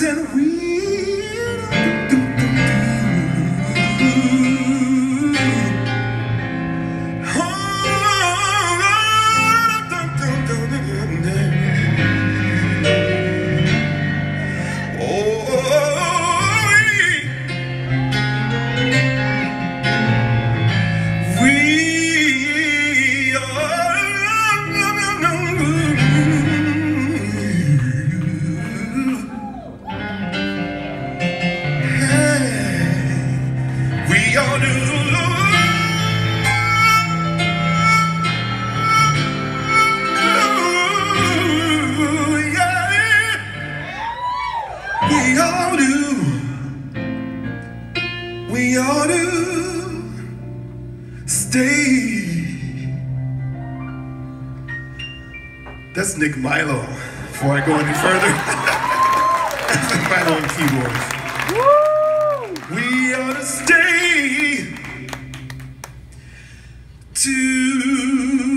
I said We all do. We all do. Stay. That's Nick Milo. Before I go any further, that's Nick Milo on keyboards. We ought to stay to